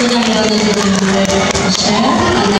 Sudah yang.